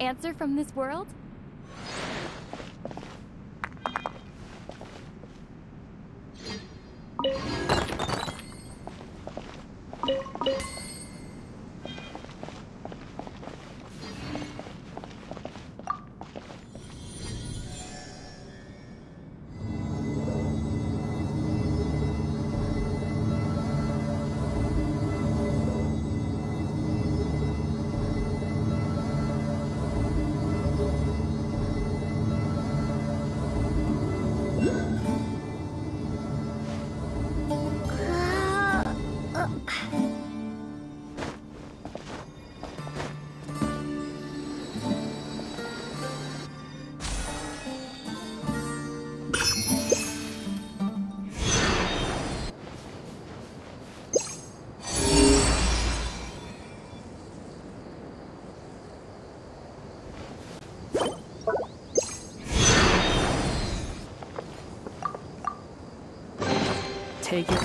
answer from this world? Take it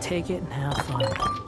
Take it and have fun.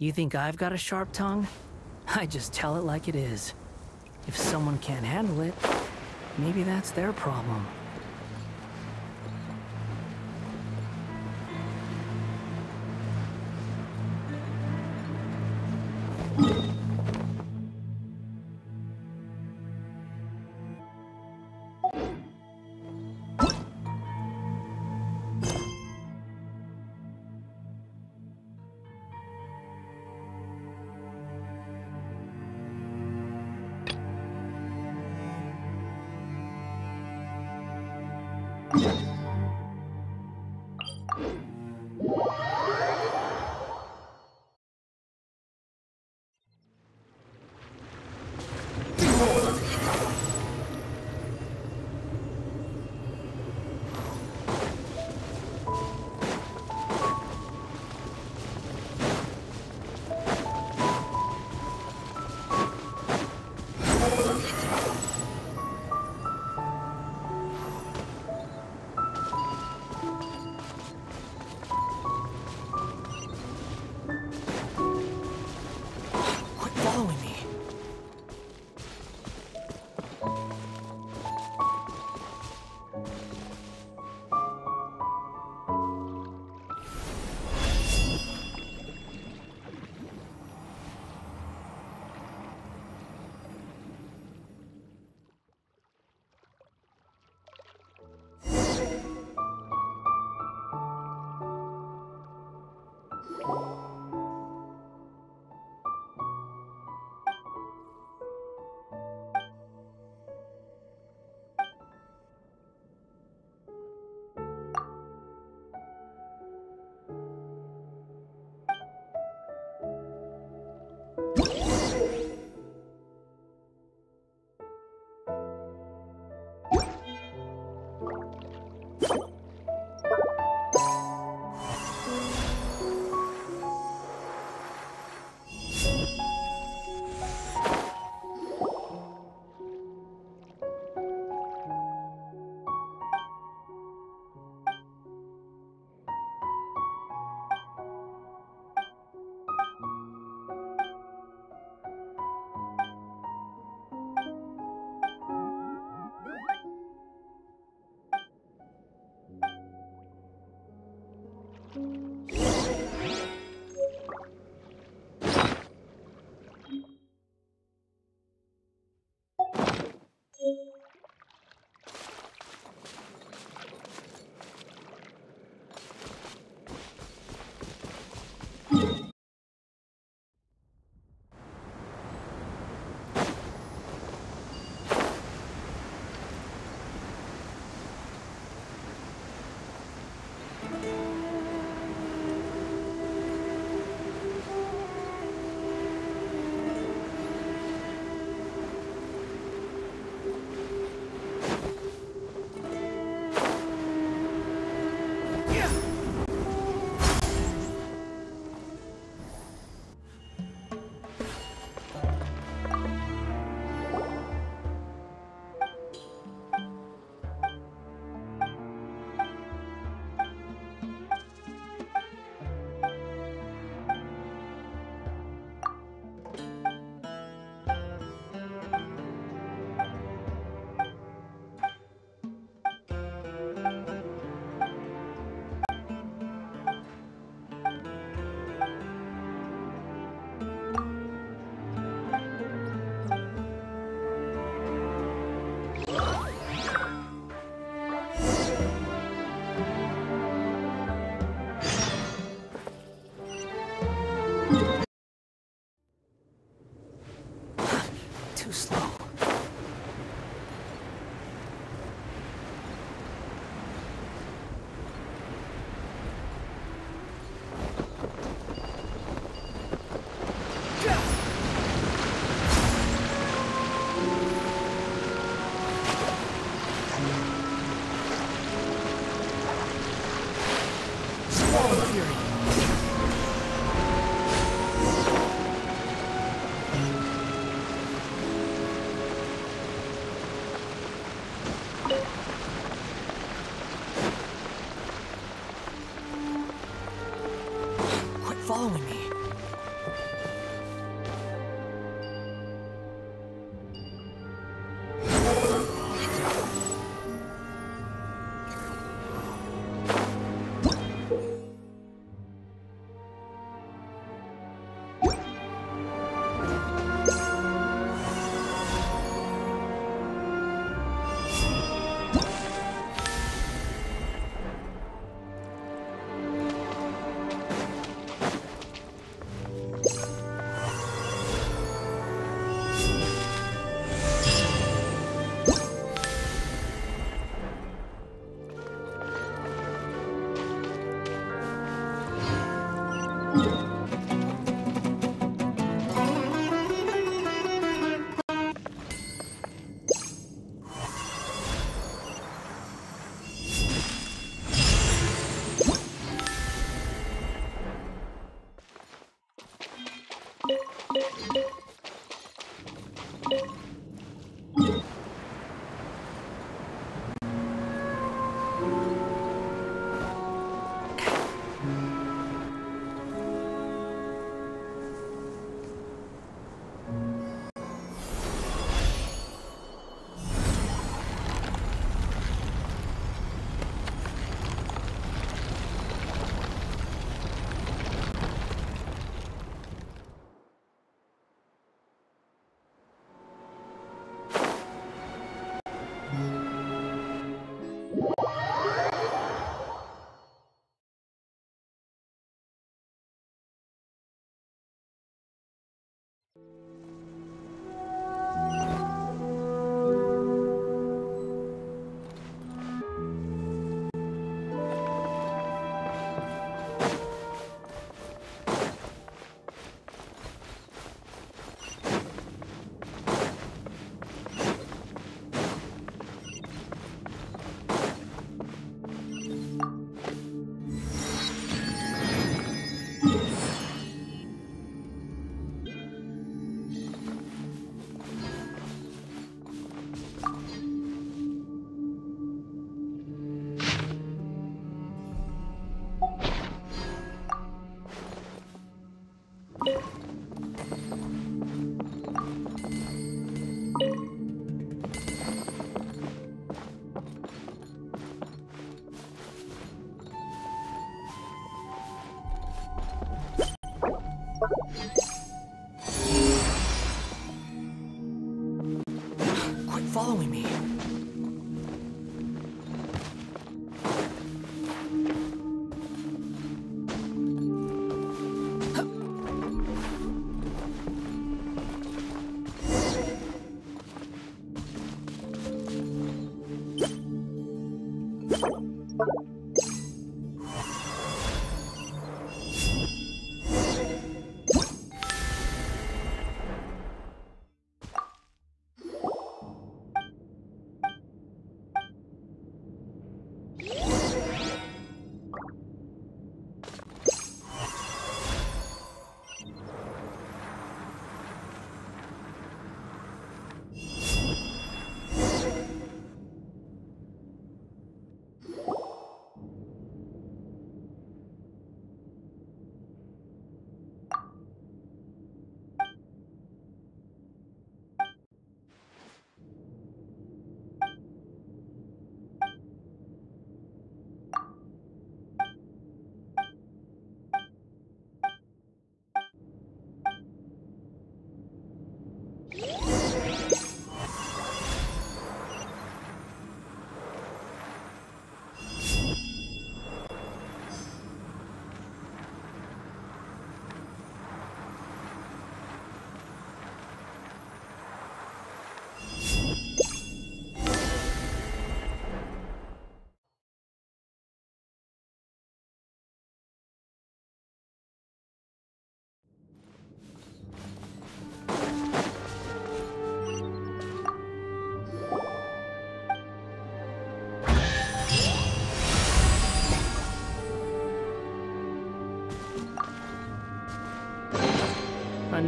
You think I've got a sharp tongue? I just tell it like it is. If someone can't handle it, maybe that's their problem.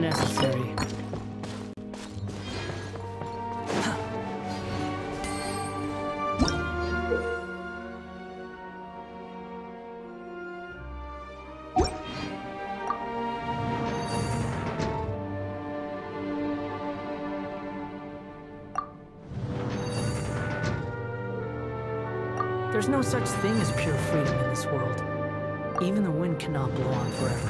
Unnecessary. There's no such thing as pure freedom in this world. Even the wind cannot blow on forever.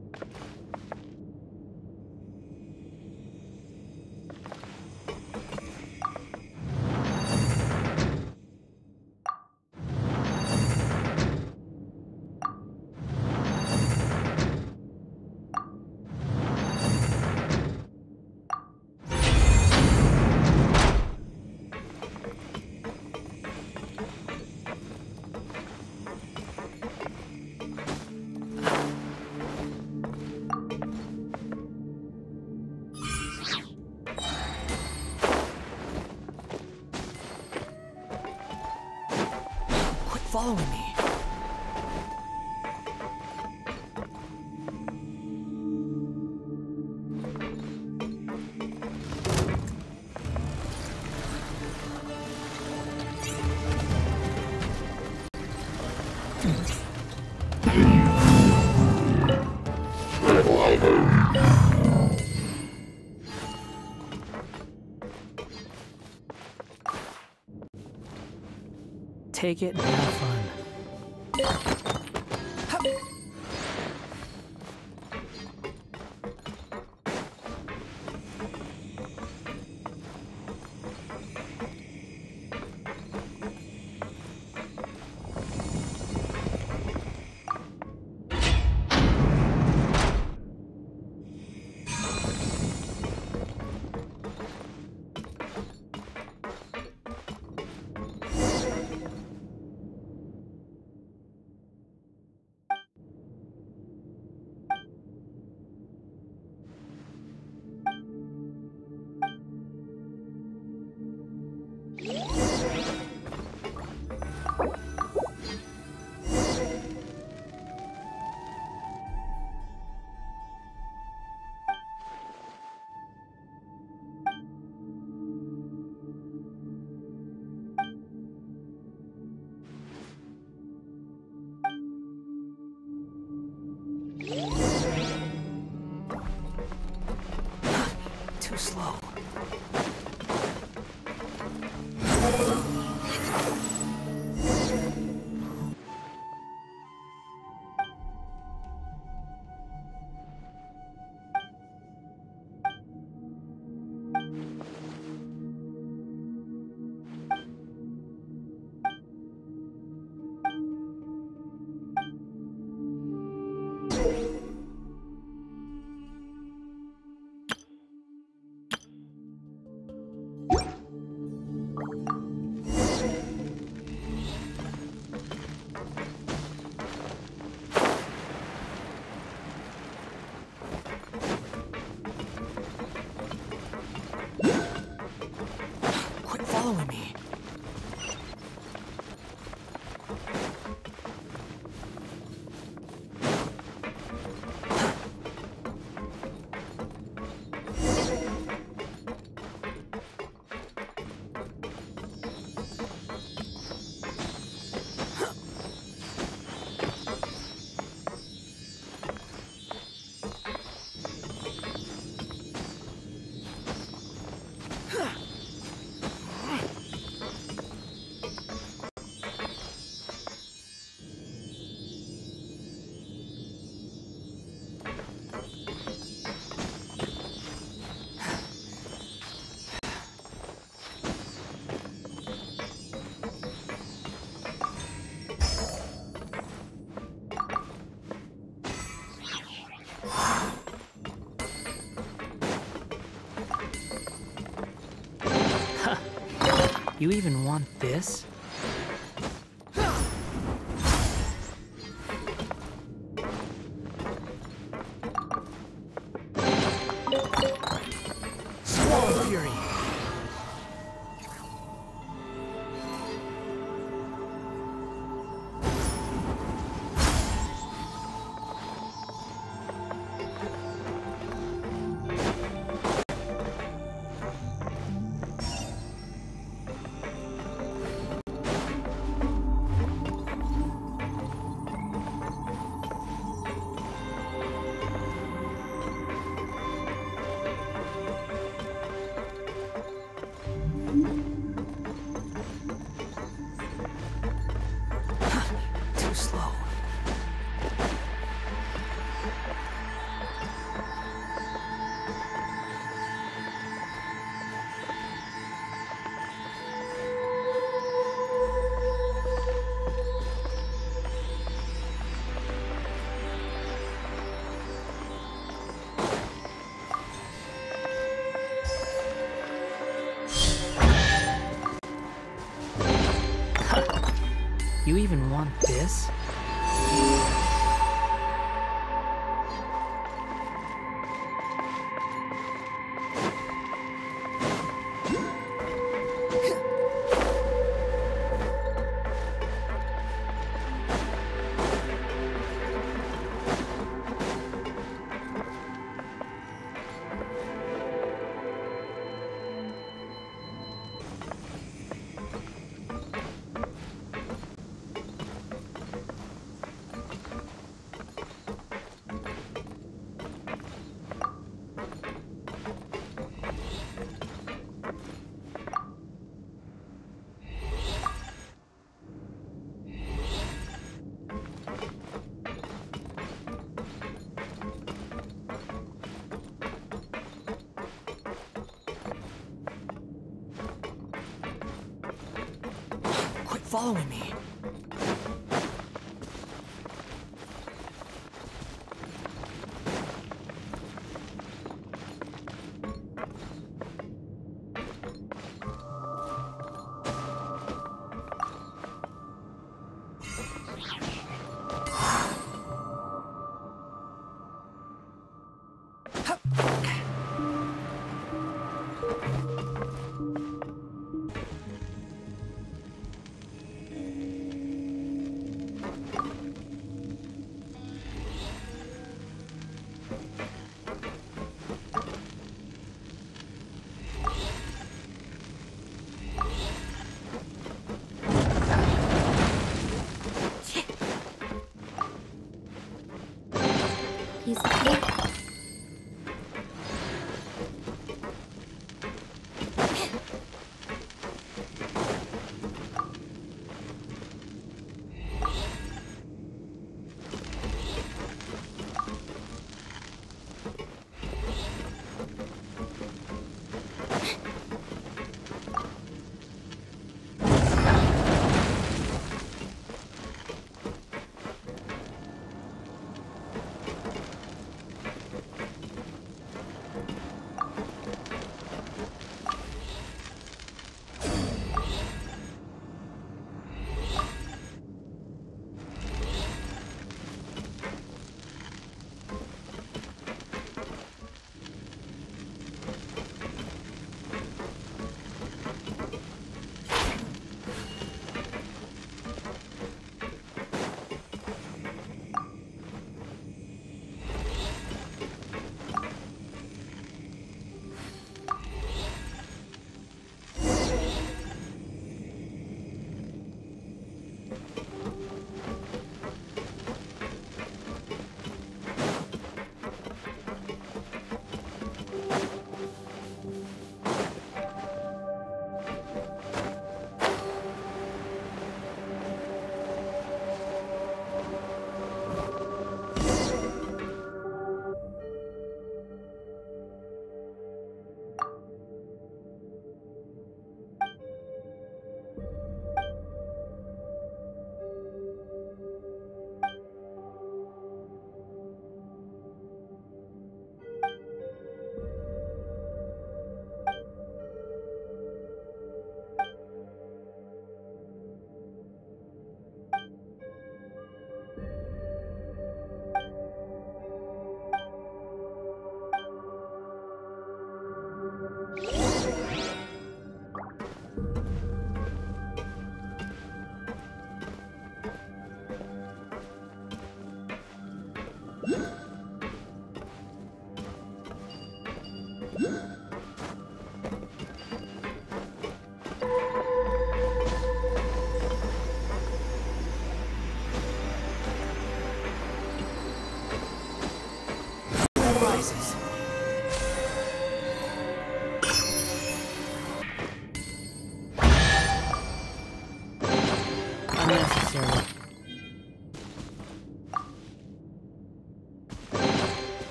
following me. Take it You even want this? This? Following me.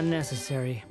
Unnecessary.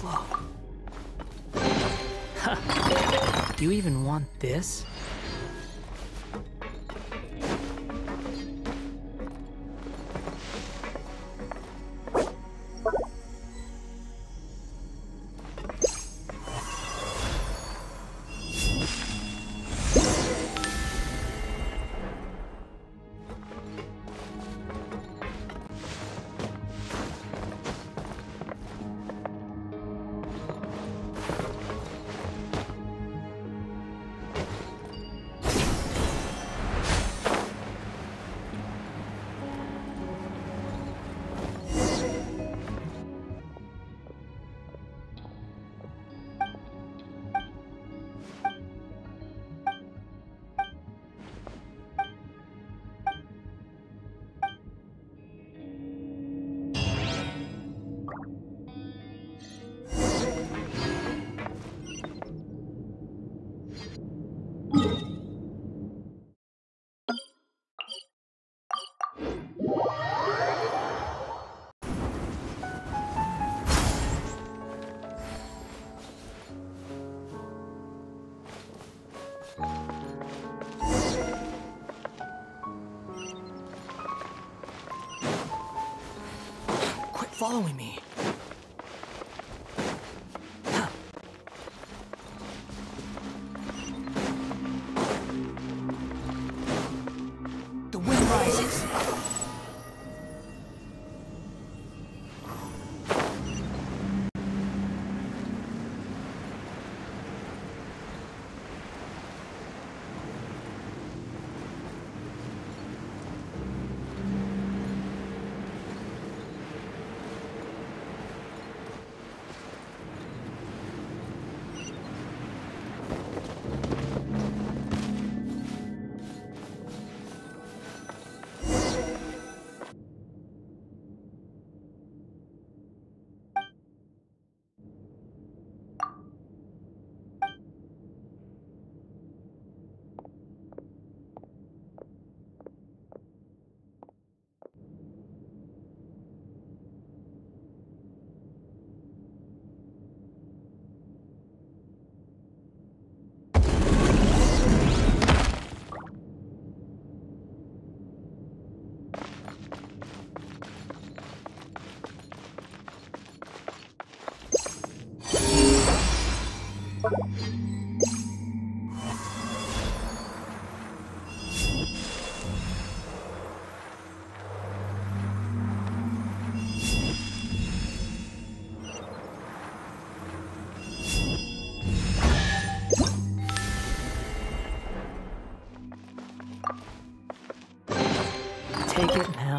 Slow. Do you even want this?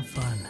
Have fun.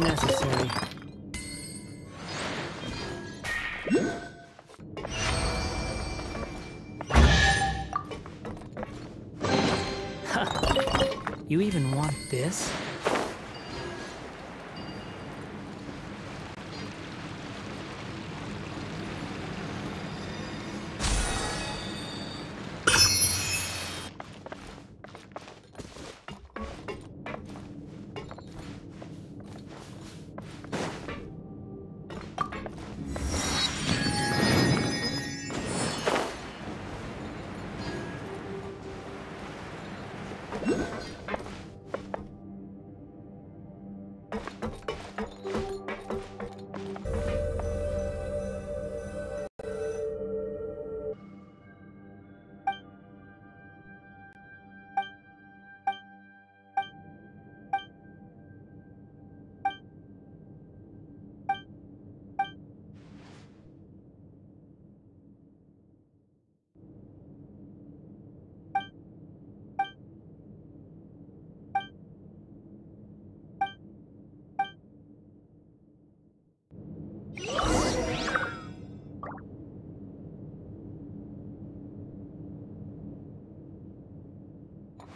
Unnecessary. you even want this?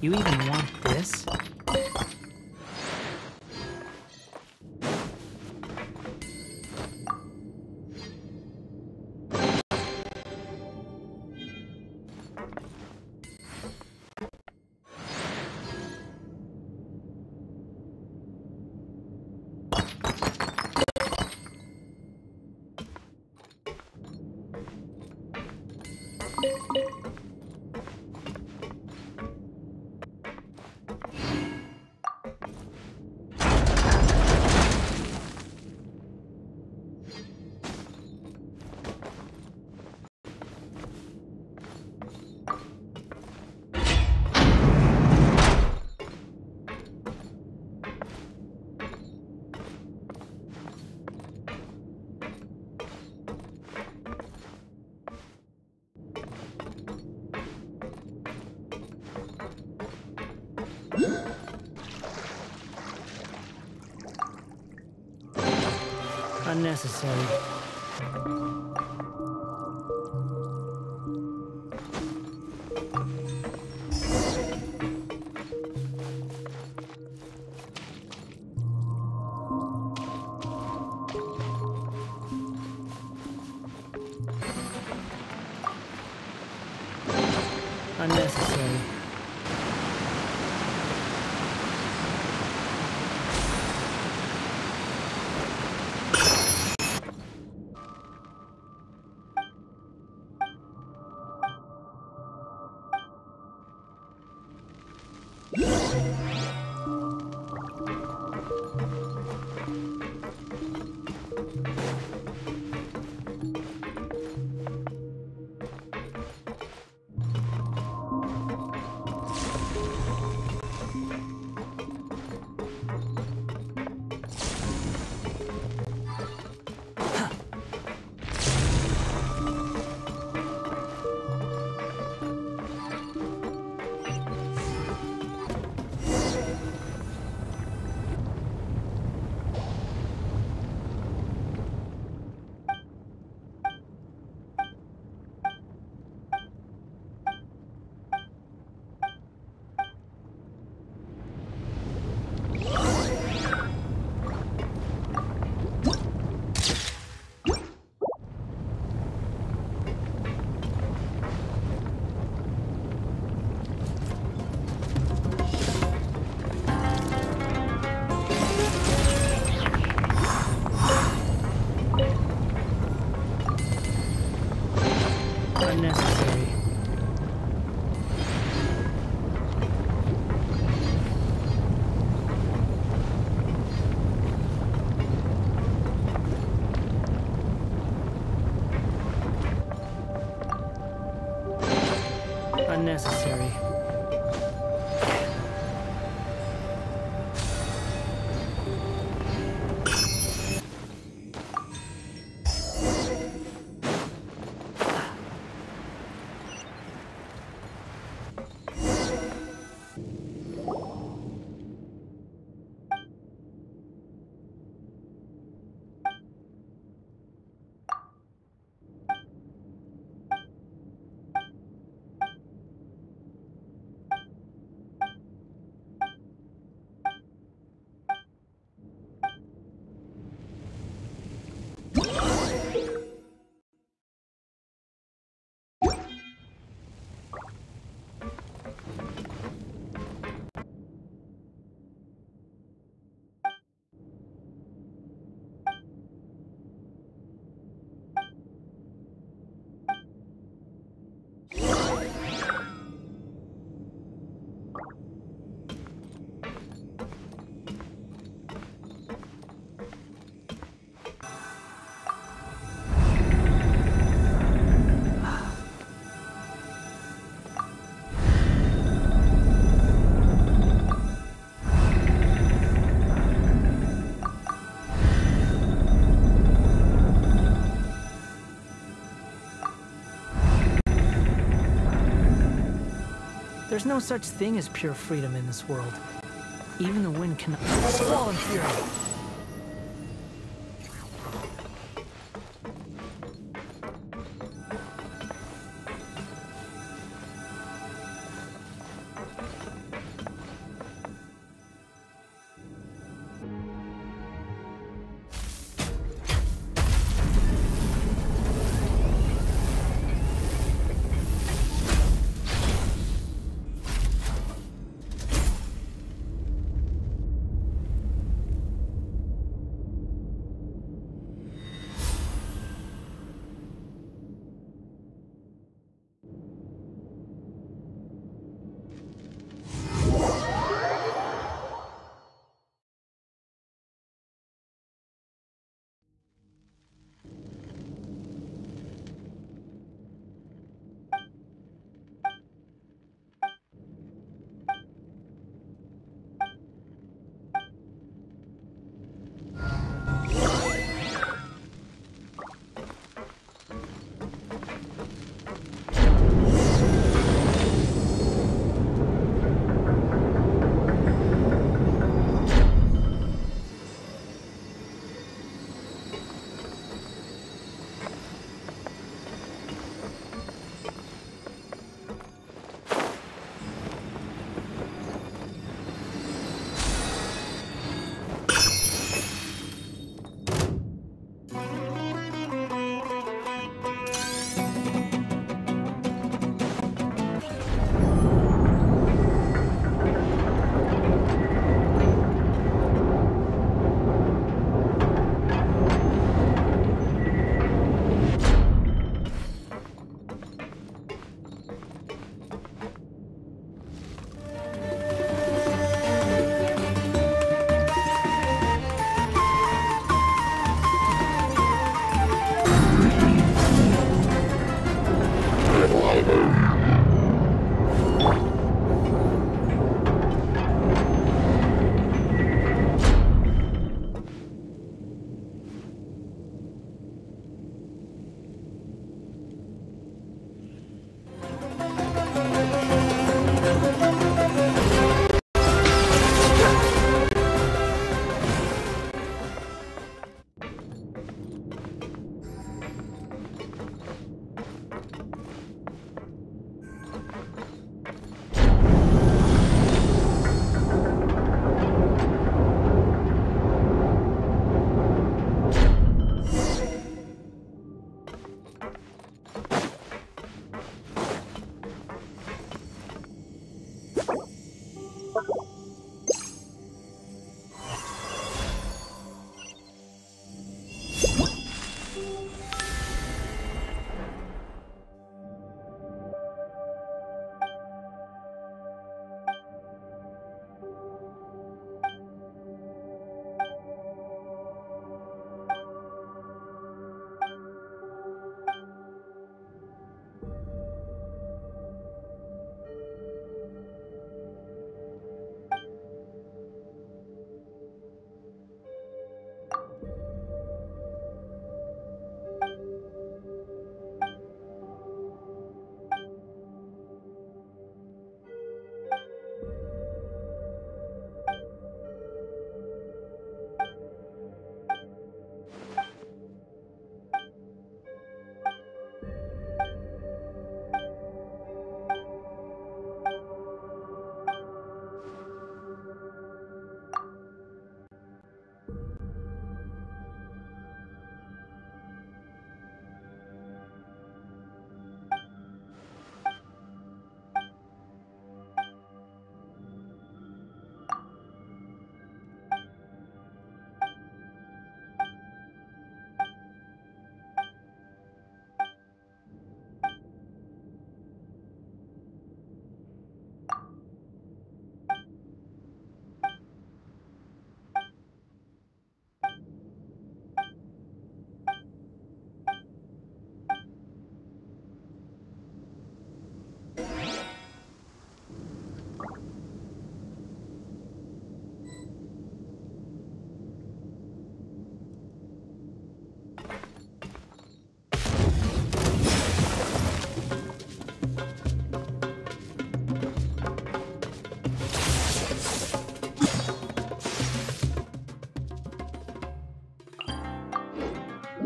You even Unnecessary. There's no such thing as pure freedom in this world. Even the wind cannot swallow fury.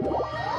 Whoa!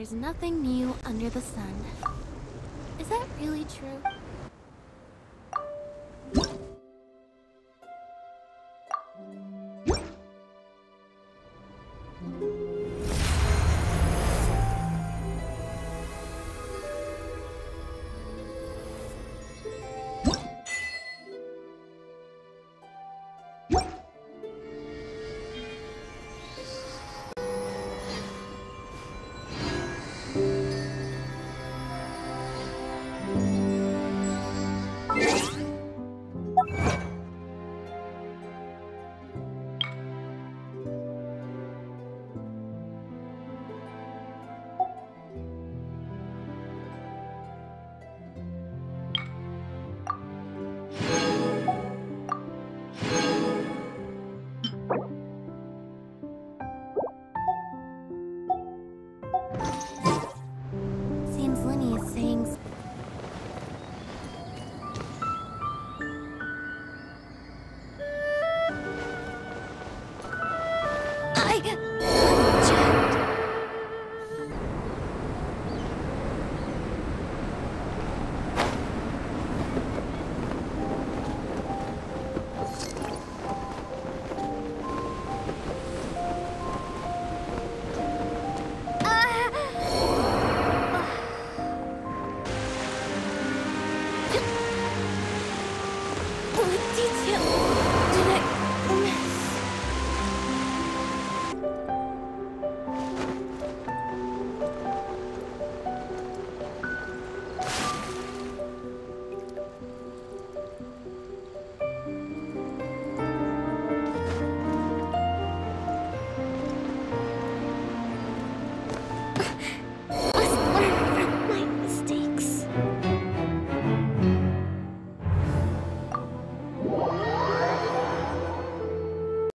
There is nothing new under the sun. Is that really true?